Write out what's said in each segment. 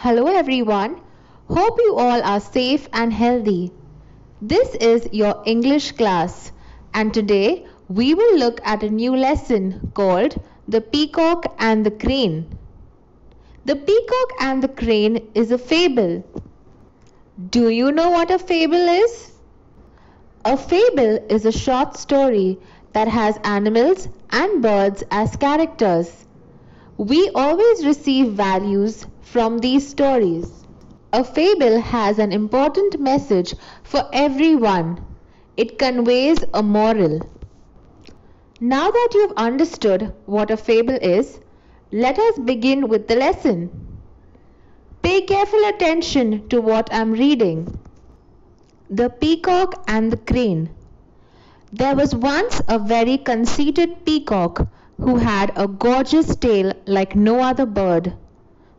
Hello everyone. Hope you all are safe and healthy. This is your English class and today we will look at a new lesson called The Peacock and the Crane. The Peacock and the Crane is a fable. Do you know what a fable is? A fable is a short story that has animals and birds as characters. We always receive values from these stories. A fable has an important message for everyone. It conveys a moral. Now that you've understood what a fable is, let us begin with the lesson. Pay careful attention to what I'm reading. The Peacock and the Crane. There was once a very conceited peacock who had a gorgeous tail like no other bird.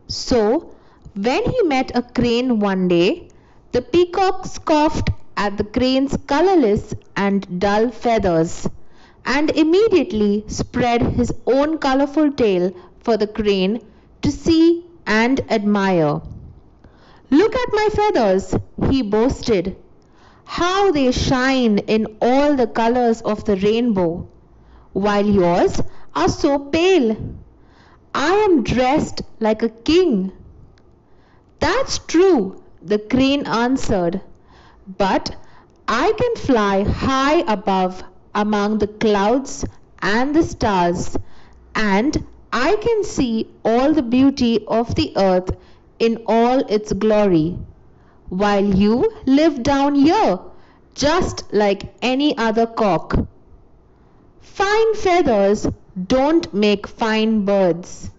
So, when he met a crane one day, the peacock scoffed at the crane's colorless and dull feathers and immediately spread his own colorful tail for the crane to see and admire. Look at my feathers, he boasted. How they shine in all the colors of the rainbow, while yours are so pale. I am dressed like a king. That's true, the crane answered, but I can fly high above among the clouds and the stars, and I can see all the beauty of the earth in all its glory, while you live down here just like any other cock. Fine feathers don't make fine birds.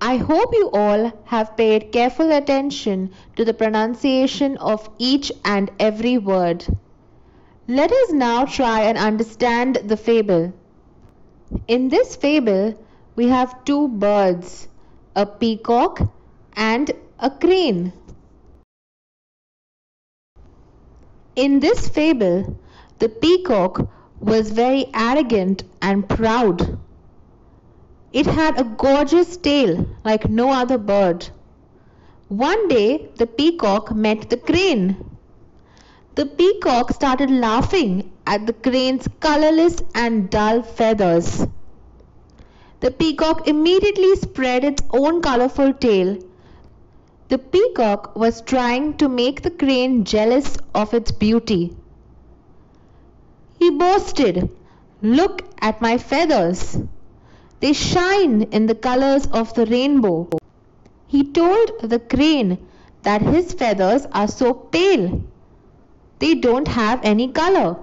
I hope you all have paid careful attention to the pronunciation of each and every word. Let us now try and understand the fable. In this fable, we have two birds, a peacock and a crane. In this fable, the peacock was very arrogant and proud. It had a gorgeous tail like no other bird. One day the peacock met the crane. The peacock started laughing at the crane's colorless and dull feathers. The peacock immediately spread its own colorful tail. The peacock was trying to make the crane jealous of its beauty. He boasted, Look at my feathers. They shine in the colors of the rainbow. He told the crane that his feathers are so pale. They don't have any color.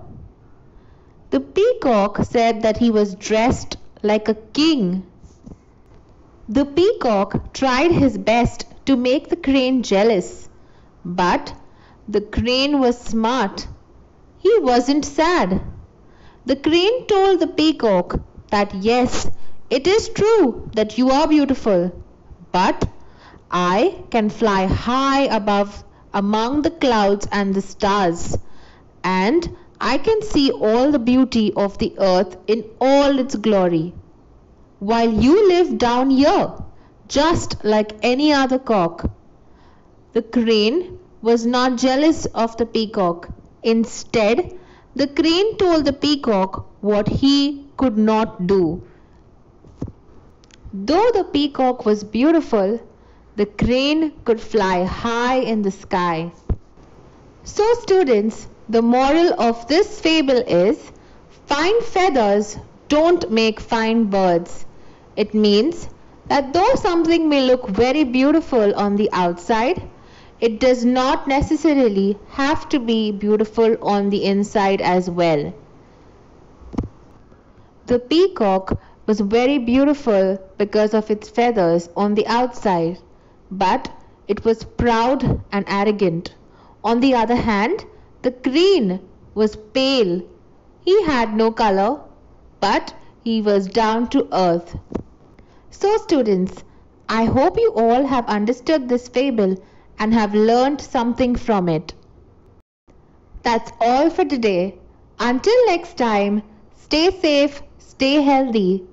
The peacock said that he was dressed like a king. The peacock tried his best to make the crane jealous, but the crane was smart. He wasn't sad. The crane told the peacock that yes, it is true that you are beautiful, but I can fly high above among the clouds and the stars, and I can see all the beauty of the earth in all its glory, while you live down here, just like any other cock. The crane was not jealous of the peacock. Instead, the crane told the peacock what he could not do. Though the peacock was beautiful, the crane could fly high in the sky. So students, the moral of this fable is, fine feathers don't make fine birds. It means that though something may look very beautiful on the outside, it does not necessarily have to be beautiful on the inside as well. The peacock was very beautiful because of its feathers on the outside, but it was proud and arrogant. On the other hand, the crane was pale. He had no color, but he was down to earth. So students, I hope you all have understood this fable and have learned something from it. That's all for today. Until next time, stay safe, stay healthy